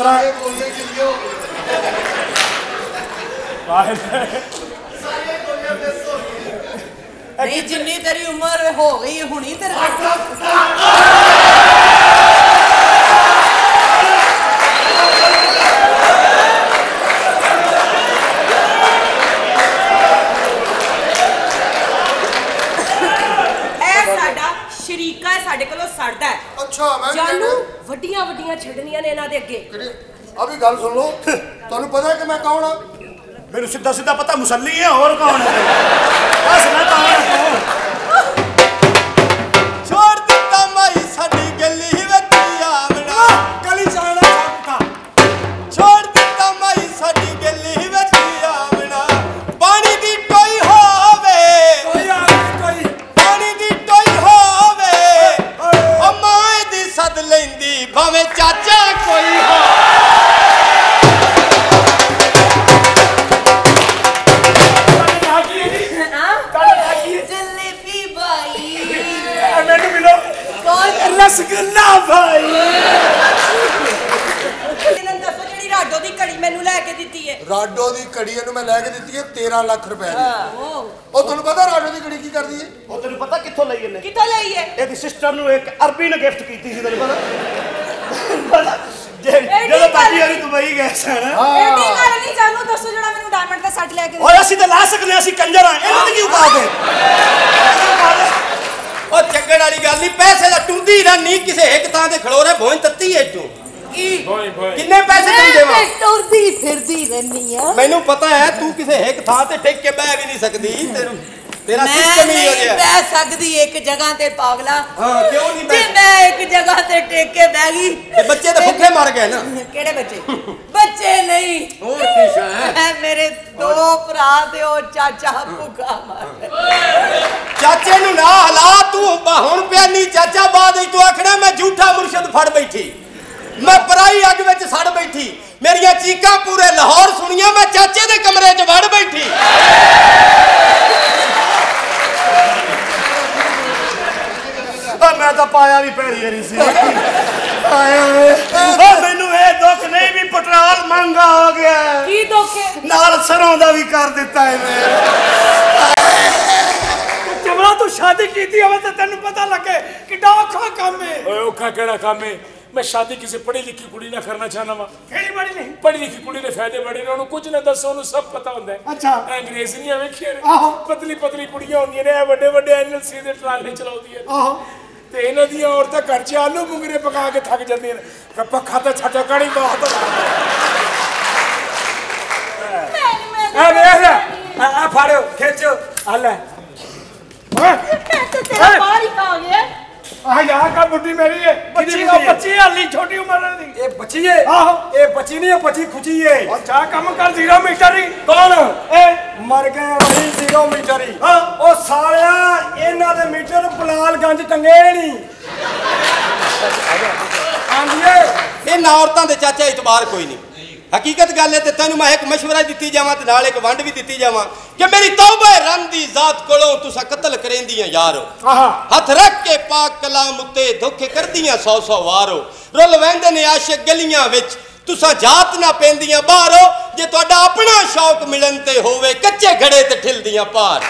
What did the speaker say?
ਤਰ੍ਹਾਂ ਨਹੀਂ ਜਿੰਨੀ ਤੇਰੀ ਉਮਰ ਹੋ ਗਈ ਹੈ, ਹੁਣੀ ਤੇਰੇ ਸ਼ਰੀਕਾ ਹੈ ਸਾਡੇ ਕੋਲੋਂ ਸੜਦਾ ਹੈ। ਅੱਛਾ ਮੈਂ ਜਾਨੂ ਵੱਡੀਆਂ ਵੱਡੀਆਂ ਛੱਡਣੀਆਂ ਨੇ ਇਹਨਾਂ ਦੇ ਅੱਗੇ। ਅਭੀ ਗੱਲ ਸੁਣ ਲਓ। ਤੁਹਾਨੂੰ ਪਤਾ ਹੈ ਕਿ ਮੈਂ ਕੌਣ ਆ ਮੈਨੂੰ ਸਿੱਧਾ ਸਿੱਧਾ ਪਤਾ ਮੁਸੱਲੀ ਹੈ ਹੋਰ ਕੌਣ ਹੈ? ਬਸ ਮੈਂ ਤਾਂ ਲੈਂਦੀ ਭਾਵੇਂ ਚਾਚਾ ਕੋਈ ਹੋ ਜਲੇਬੀ ਬਾਈ ਮੈਨੂੰ ਮਿਲੋ ਕੌਣ ਰਸਗੁੱਲਾ ਭਾਈ ਇਹਨਾਂ ਨੂੰ ਦੱਸੋ ਜਿਹੜੀ ਰਾਡੋ ਦੀ ਘੜੀ ਮੈਨੂੰ ਲੈ ਕੇ ਦਿੱਤੀ ਹੈ ਰਾਡੋ ਦੀ ਘੜੀ ਇਹਨੂੰ ਮੈਂ ਲੈ ਕੇ ਦਿੱਤੀ ਹੈ 13 ਲੱਖ ਰੁਪਏ ਦੀ। ਉਹ। ਤੁਹਾਨੂੰ ਪਤਾ ਰਾਡੋ ਦੀ ਘੜੀ ਕੀ ਕਰਦੀ ਹੈ ਉਹ ਤੈਨੂੰ ਪਤਾ ਕਿੱਥੋਂ ਲਈ ਇਹਨੇ? ਕਿੱਥੋਂ ਲਈ ਹੈ ਇਹਦੀ ਸਿਸਟਰ ਨੂੰ ਇੱਕ ਅਰਬੀ ਨੇ ਗਿਫਟ ਕੀਤੀ ਸੀ ਤੈਨੂੰ ਪਤਾ? ਜਦੋਂ ਬਾਕੀ ਵਾਲੀ ਦੁਬਈ ਗਏ ਸਨ ਐਡੀ ਗੱਲ ਨਹੀਂ ਜਾਨੂ ਦੱਸੋ ਜਿਹੜਾ ਮੈਨੂੰ ਡਾਇਮੰਡ ਦਾ ਸੱਟ ਲੈ ਕੇ ਓਏ ਅਸੀਂ ਤਾਂ ਲਾ ਸਕਦੇ ਅਸੀਂ ਕੰਜਰ ਆ ਇਹਨਾਂ ਦੀ? ਕੀ ਔਕਾਤ ਹੈ ਉਹ ਚੱਗਣ ਵਾਲੀ ਗੱਲ ਨਹੀਂ ਪੈਸੇ ਦਾ ਟੁੰਦੀ ਨਾ ਨਹੀਂ ਕਿਸੇ ਇੱਕ ਥਾਂ ਤੇ ਖੜੋ ਰੇ ਭੋਂ ਤੱਤੀ ਏ ਤੂੰ। ਕੀ? ਕਿੰਨੇ ਪੈਸੇ ਤੈਨੂੰ ਦੇਵਾਂ? ਤੁਰਦੀ ਫਿਰਦੀ ਰਹਿਨੀ ਆ। ਮੈਨੂੰ ਪਤਾ ਹੈ ਤੂੰ ਕਿਸੇ ਇੱਕ ਥਾਂ ਤੇ ਟਿਕ ਕੇ ਬਹਿ ਵੀ ਨਹੀਂ ਸਕਦੀ। ਤੈਨੂੰ ਤੇਰਾ ਮੈਂ ਸਿਸਟਮ ਹੀ ਹੋ ਨਹੀਂ ਗਿਆ। ਬਹਿ ਸਕਦੀ ਇੱਕ ਜਗ੍ਹਾ ਤੇ ਪਾਗਲਾ। ਹਾਂ ਕਿਉਂ ਨਹੀਂ ਜੇ ਬਹਿ ਮੈਂ ਇੱਕ ਜਗ੍ਹਾ ਤੇ ਟੇਕ ਕੇ ਬਹਿ ਗਈ। ਤੇ ਬੱਚੇ ਤਾਂ ਭੁੱਖੇ ਮਰ ਗਏ ਨਾ। ਕਿਹੜੇ ਬੱਚੇ? ਬੱਚੇ ਨਹੀਂ। ਹੋਰ ਕੀ ਸ਼ਾਂ ਮੈਂ ਮੇਰੇ ਦੋ ਭਰਾ ਤੇ ਉਹ ਚਾਚਾ ਭੁੱਖਾ ਮਰ ਚਾਚੇ ਨੂੰ ਨਾ ਹਲਾ ਤੂੰ ਬਾ- ਹੁਣ ਪਿਆ ਨਹੀਂ ਚਾਚਾ ਬਾਦ ਹੀ ਤੂੰ ਆਖਣਾ ਮੈਂ ਝੂਠਾ ਮੁਰਸ਼ਦ ਫੜ ਬੈਠੀ। ਮੈਂ ਪਰਾਈ ਅੱਗ ਵਿੱਚ ਸੜ ਬੈਠੀ। ਮੇਰੀਆਂ ਚੀਕਾਂ ਪੂਰੇ ਲਾਹੌਰ ਸੁਣੀਆਂ ਮੈਂ ਚਾਚੇ ਦੇ ਕਮਰੇ 'ਚ ਵੜ ਬੈਠੀ। ਓ ਮੈਂ ਤਾਂ ਪਾਇਆ ਵੀ ਪੈਰੀ ਹਰੀ ਸੀ। ਆਇਆ ਓਏ ਮੈਨੂੰ ਇਹ ਦੁੱਖ ਨਹੀਂ ਵੀ ਪੈਟਰੋਲ ਮਹਿੰਗਾ ਹੋ ਗਿਆ। ਕੀ ਦੋਖੇ ਨਾਲ ਸਰੋਂ ਦਾ ਵੀ ਕਰ ਦਿੱਤਾ ਇਹਨੇ। ਜਮਰਾ ਤੂੰ ਸ਼ਾਦੀ ਕੀਤੀ ਹੋਵੇ ਤਾਂ ਤੈਨੂੰ ਪਤਾ ਲੱਗੇ ਕਿੱਡਾ ਔਖਾ ਕੰਮ ਹੈ। ਓਏ ਔਖਾ ਕਿਹੜਾ ਕੰਮ ਹੈ? ਮੈਂ ਸ਼ਾਦੀ ਕਿਸੇ ਪੜ੍ਹੀ ਲਿਖੀ ਕੁੜੀ ਨਾਲ ਕਰਨਾ ਚਾਹਨਾ ਵਾ। ਕਿਹੜੀ ਬੜੀ ਨਹੀਂ ਪੜ੍ਹੀ ਲਿਖੀ ਕੁੜੀ ਦੇ ਫਾਇਦੇ ਬੜੇ ਨੇ ਉਹਨੂੰ ਕੁਝ ਨਾ ਦੱਸੋ ਉਹਨੂੰ ਸਭ ਪਤਾ ਹੁੰਦਾ ਹੈ। ਅੱਛਾ। ਅੰਗਰੇਜ਼ੀਆਂ ਵੇਖੀਆਂ ਨੇ। ਆਹੋ। ਪਤਲੀ ਪਤਲੀ ਕੁੜੀਆਂ ਹੁੰਦੀਆਂ ਨੇ ਇਹ ਵੱਡੇ ਵੱਡੇ ਐਨਐਲਸੀ ਦੇ ਟਰਾਲੇ ਚਲਾਉਂਦੀਆਂ ਨੇ। ਆਹੋ। ਤੇ ਇਹਨਾਂ ਦੀਆਂ ਔਰਤਾਂ ਘਰ 'ਚ ਆਲੂ ਮੁੰਗਰੇ ਪਕਾ ਕੇ ਥੱਕ ਜਾਂਦੀਆਂ ਨੇ। ਪੱਖਾ ਤਾਂ ਛੱਟਾ ਕਣੀ ਬਹੁਤ ਆ ਵੇਖ ਆ ਆ ਫੜ ਖਿੱਚ। ਆ ਲੈ। ਓਏ ਤੇਰਾ ਬਾਹਰ ਹੀ ਆ ਗਿਆ ਆ ਯਾ ਕਾ ਬੁੱਢੀ ਮੇਰੀ ਹੈ ਬੱਚੀ ਆ ਬੱਚੀ ਹਾਲੀ ਛੋਟੀ ਉਮਰ ਦੀ ਇਹ ਬੱਚੀ ਏ? ਆਹੋ। ਇਹ ਬੱਚੀ ਨਹੀਂ ਇਹ ਬੱਚੀ ਖੁਚੀ ਏ। ਅੱਛਾ ਕੰਮ ਕਰ ਜ਼ੀਰੋ ਮੀਟਰ ਹੀ। ਕੌਣ? ਇਹ। ਮਰ ਗਏ ਅਸੀਂ ਜ਼ੀਰੋ ਮੀਟਰ ਹੀ। ਹਾਂ। ਉਹ ਸਾਲਿਆ ਇਹਨਾਂ ਦੇ ਮੀਟਰ ਬਲਾਲਗੰਜ ਟੰਗੇ ਨਹੀਂ ਹਾਂਜੀ ਏ। ਇਹਨਾਂ ਔਰਤਾਂ ਦੇ ਚਾਚਾ ਇਤਬਾਰ ਕੋਈ ਨਹੀਂ। ਹਕੀਕਤ ਗੱਲ ਹੈ ਤੇ ਤੈਨੂੰ ਮੈਂ ਇੱਕ ਮਸ਼ਵਰਾ ਦਿੱਤੀ ਜਾਵਾਂ ਤੇ ਨਾਲ ਇੱਕ ਵੰਡ ਵੀ ਦਿੱਤੀ ਜਾਵਾਂ ਕਿ ਮੇਰੀ ਤੌਬਾ ਰੰਨ ਦੀ ਜ਼ਾਤ ਕੋਲੋਂ ਤੁਸੀਂ ਕਤਲ ਕਰੇਂਦੀਆਂ ਯਾਰੋ ਆਹਾ। ਹੱਥ ਰੱਖ ਕੇ ਪਾਕ ਕਲਾਮ ਉੱਤੇ ਧੋਖੇ ਕਰਦੀਆਂ ਸੌ ਸੌ ਵਾਰੋ ਰੁੱਲ ਵਹਿੰਦੇ ਨੇ ਆਸ਼ਿਕ ਗਲੀਆਂ ਵਿੱਚ ਤੁਸਾਂ ਜਾਤ ਨਾ ਪੈਂਦੀਆਂ ਬਾਹਰੋ ਜੇ ਤੁਹਾਡਾ ਆਪਣਾ ਸ਼ੌਕ ਮਿਲਣ ਤੇ ਹੋਵੇ ਕੱਚੇ ਘੜੇ ਤੇ ਠਿਲਦੀਆਂ ਪਾਰ।